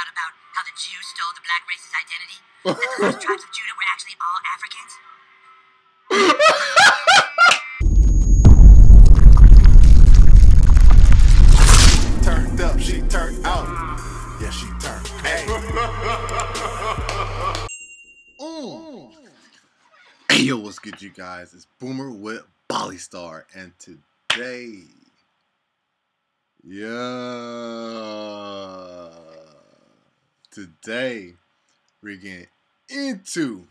out about how the Jews stole the black race's identity? That the lost tribes of Judah were actually all Africans? Turned up, she turned out. Yeah, she turned. Hey. Hey yo, what's good, you guys? It's Boomer with Ballystarr, and today, yeah, today we're getting into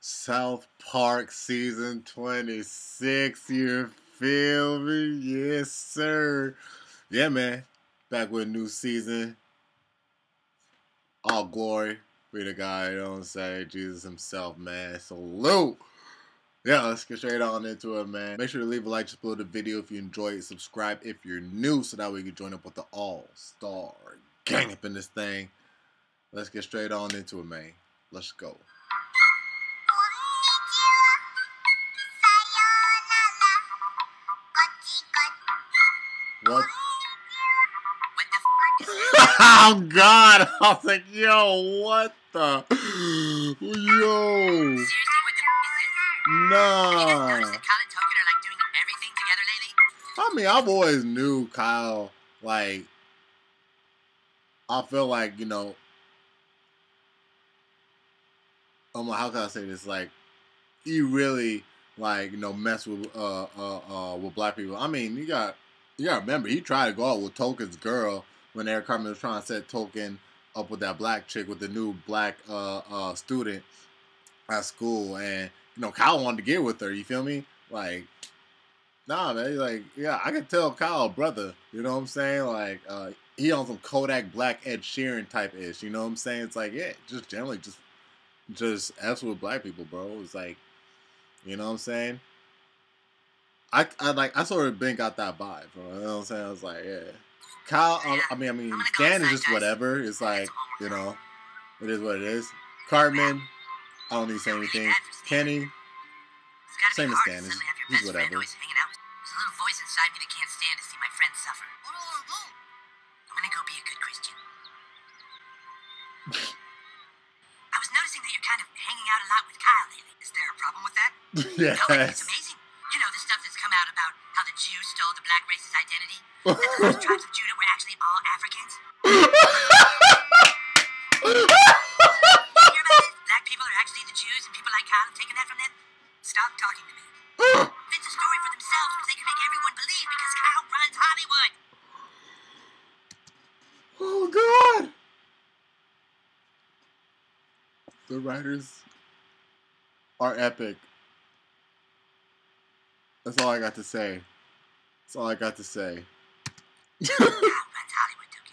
South Park season 26. You feel me? Yes, sir. Yeah, man. Back with a new season. All glory be the guy, I'm saying? Jesus himself, man. Salute. Yeah, let's get straight on into it, man. Make sure to leave a like just below the video if you enjoy it. Subscribe if you're new so that way you can join up with the all-star gang up in this thing. Let's get straight on into it, man. Let's go. What? Oh God! I was like, yo, what the? Yo, nah. I mean, I've always knew Kyle. Like, I feel like you know. Um, how can I say this? Like, he really like you know mess with uh uh uh with black people. I mean, you got you got to remember he tried to go out with Token's girl when Eric Cartman was trying to set Token up with that black chick with the new black uh uh student at school, and you know Kyle wanted to get with her. You feel me? Like, nah, man. Like, yeah, I can tell Kyle, brother. You know what I'm saying? Like, uh, he on some Kodak Black Ed Sheeran type ish. You know what I'm saying? It's like, yeah, just generally just just f with black people, bro. It's like, you know what I'm saying? I, I like I sort of been got that vibe, bro. You know what I'm saying? I was like, yeah. Kyle, um, I mean, I mean, Stan is just whatever. It's like, you know, it is what it is. Cartman, I don't need to say anything. Kenny, It's gotta Same as hard Stan, he's- suddenly he's whatever. always hanging out. There's a little voice inside me that can't stand to see my friends suffer. I'm gonna go be a good Christian. Noticing that you're kind of hanging out a lot with Kyle lately. Is there a problem with that? No, oh, it's amazing. You know, the stuff that's come out about how the Jews stole the black race's identity? That the lost tribes of Judah were actually all Africans? You hear about this? Black people are actually the Jews and people like Kyle have taken that from them? Stop talking to me. The writers are epic. That's all I got to say. That's all I got to say. Kyle runs Hollywood, Duke.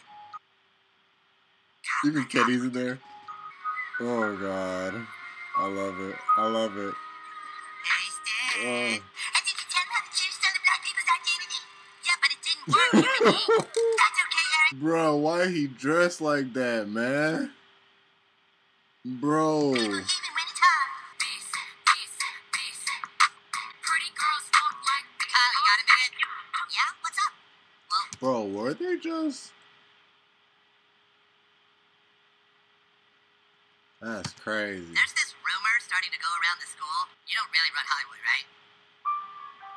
Kyle Even Kenny's in there. Oh God. I love it. I love it. Oh. And did you tell him how the Jews stole the black people's identity? Yeah, but it didn't work, Eric. That's okay, Eric. Bro, why he dressed like that, man? Bro. Even when it's hard. Peace, peace, peace. Pretty girls don't like Kyle, you uh, got a minute? Yeah, what's up? Well, Bro, were they just? That's crazy. There's this rumor starting to go around the school. You don't really run Hollywood, right?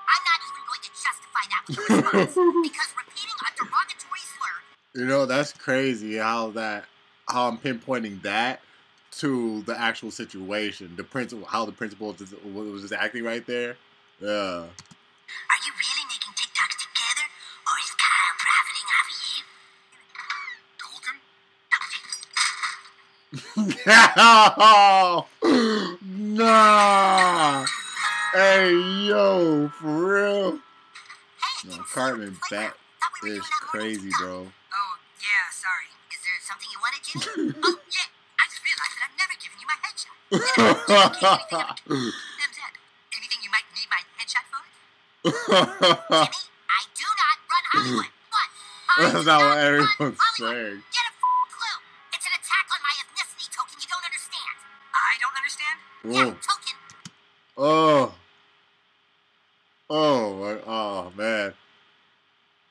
I'm not even going to justify that with a response because repeating a derogatory slur. You know, that's crazy how that how I'm pinpointing that to the actual situation. The principal how the principal just, was just acting right there. Yeah. Are you really making TikToks together, or is Kyle profiting off of you? no, nah. Hey yo, for real. Hey, No, Cartman Playground. back Thought we were is doing that more than crazy, bro. Oh, yeah, sorry. Is there something you wanted, Jimmy? oh, yeah. Anything you might need my headshot for? Jimmy, I do not run Hollywood. What? That's not what everyone's saying. Get a clue. It's an attack on my ethnicity token you don't understand. I don't understand? Oh. Yeah, token. Oh. Oh, oh man.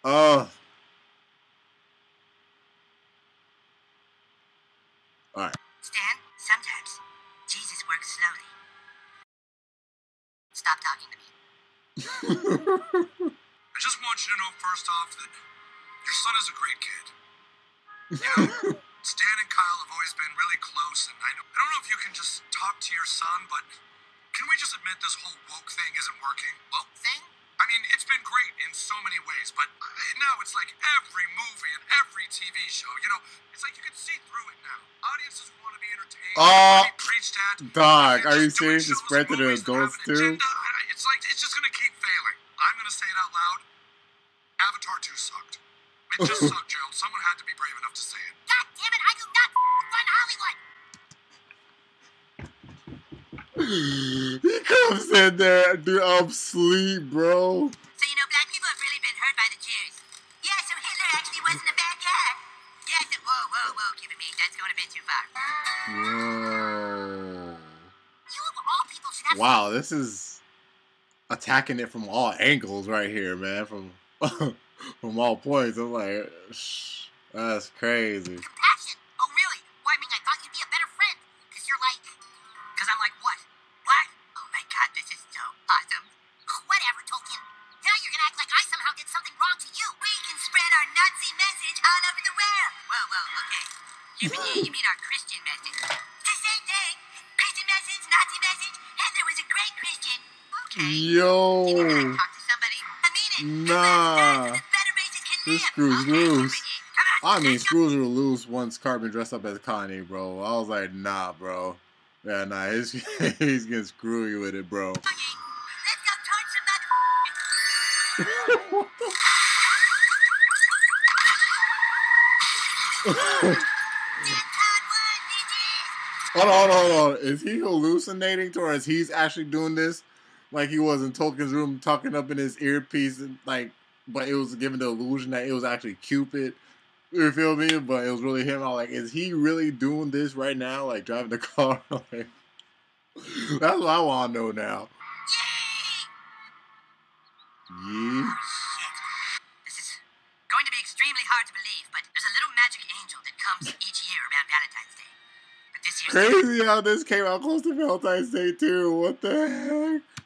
Oh. All right. Stan, sometimes Jesus works slowly. Stop talking to me. I just want you to know first off that your son is a great kid. You know, Stan and Kyle have always been really close, and I, know, I don't know if you can just talk to your son, but can we just admit this whole woke thing isn't working? Woke thing? I mean, it's been great in so many ways, but now it's like every movie and every TV show. You know, it's like you can see through it now. Audiences want to be entertained. Ah, oh, want be preached at. Dog, They're you serious? It's spread to the movies that have adults an too? agenda. It's like it's just gonna keep failing. I'm gonna say it out loud. Avatar 2 sucked. It just sucked, Gerald. Someone had to be brave enough to say it. God damn it, I do not run Hollywood! he comes in there, dude. I'm asleep, bro. So, you know, black people have really been hurt by the Jews. Yeah, so Hitler actually wasn't a bad guy. Yeah, so, whoa, whoa, whoa, Cuban meat, that's going a bit too far. Whoa. You of all people should have Wow, this is attacking it from all angles right here, man. From from all points. I'm like, shh, that's crazy. compassion. Oh, really? Why, I mean, I thought you'd be a better friend. Because you're like... Because I'm like, what? What? Oh, my God, this is so awesome. Whatever, Token. Now you're going to act like I somehow did something wrong to you. We can spread our Nazi message all over the world. Whoa, whoa, okay. You mean, you mean Okay. Yo, You talk to somebody. I mean it. Nah. As well as the can This screws Okay, loose. I mean, screws were loose once Cartman dressed up as Kanye, bro. I was like, nah, bro. Yeah, nah, he's, he's getting screwy with it, bro. Let's go torch some mother. Dead Todd won, bitches. Hold on, hold on, hold on. Is he hallucinating to or is he's actually doing this like he was in Token's room talking up in his earpiece and like but it was given the illusion that it was actually Cupid. You feel me? But it was really him. I was like, is he really doing this right now? Like driving the car? Like, that's what I want to know now. Yeah. This is going to be extremely hard to believe, but there's a little magic angel that comes each year around Valentine's Day. But this year's Crazy how this came out close to Valentine's Day too. What the heck?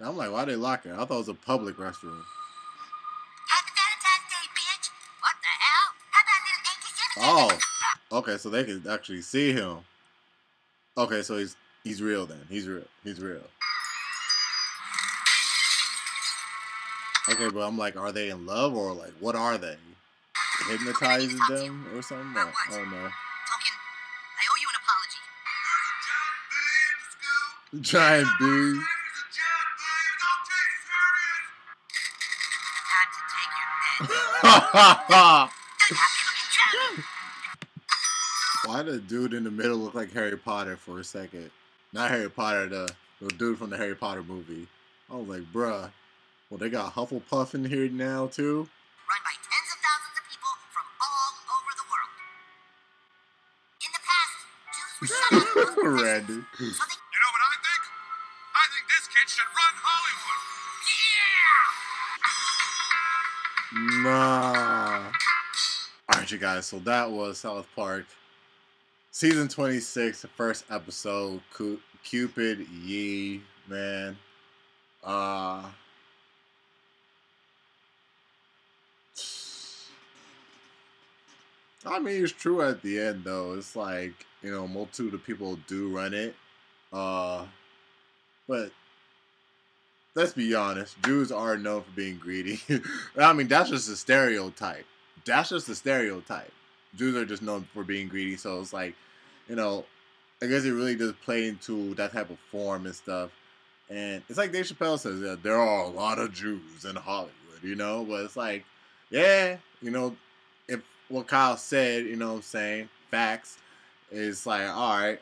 I'm like, why they lock it? I thought it was a public restroom. Happy Valentine's Day, bitch! What the hell? How about little Oh, okay. So they can actually see him. Okay, so he's he's real then. He's real. He's real. Okay, but I'm like, are they in love or like, what are they? Hypnotizing them or something? Like, I oh, don't know. Token, I owe you an apology. Giant bee Why did the dude in the middle look like Harry Potter for a second? Not Harry Potter, the, the dude from the Harry Potter movie. I was like, bruh. Well, they got Hufflepuff in here now too. Run by tens of thousands of people from all over the world. In the past, Jews were shut out of most Randy. so You know what I think? I think this kid should run Hollywood. Nah. Alright, you guys. So that was South Park, season twenty six, the first episode. Cupid, Ye, man. Uh. I mean, it's true at the end though. It's like you know, multitude of people do run it. Uh, but let's be honest, Jews are known for being greedy. I mean, that's just a stereotype. That's just a stereotype. Jews are just known for being greedy, so it's like, you know, I guess it really does play into that type of form and stuff. And it's like Dave Chappelle says, yeah, there are a lot of Jews in Hollywood, you know, but it's like, yeah, you know, if what Kyle said, you know what I'm saying, facts, it's like, all right.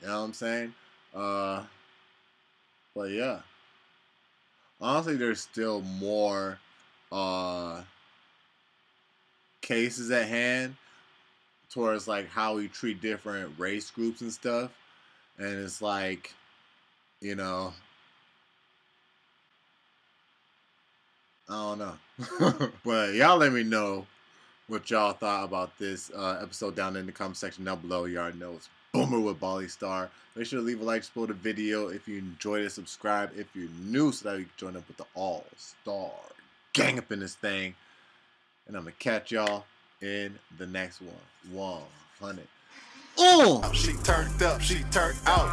You know what I'm saying? Uh, but yeah. Honestly, there's still more uh cases at hand towards like how we treat different race groups and stuff. And it's like, you know, I don't know. but y'all let me know what y'all thought about this uh, episode down in the comment section down below. You all know it's Boomer with Ballystarr. Make sure to leave a like, support the video. If you enjoyed it, subscribe if you're new so that you can join up with the All Star gang up in this thing. And I'm going to catch y'all in the next one. 100. Oh! She turned up, she turned out.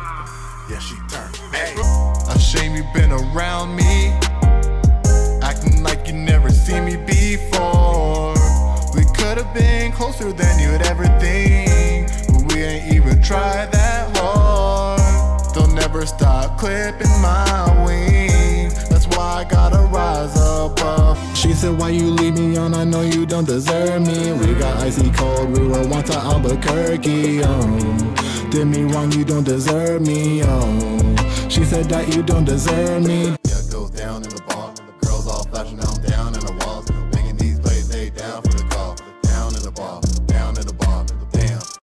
Yeah, she turned. Hey. A shame you been around me. Acting like you never seen me before. We could have been closer than you'd ever think. We ain't even tried that hard. They'll never stop clipping my wings. That's why I gotta rise above. She said, Why you leave me on? I know you don't deserve me. We got icy cold, we were once to Albuquerque. Um, did me wrong, you don't deserve me. Um, she said that you don't deserve me.